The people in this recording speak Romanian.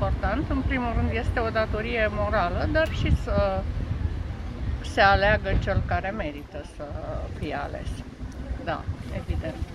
important. În primul rând este o datorie morală, dar și să se aleagă cel care merită să fie ales. Da, evident.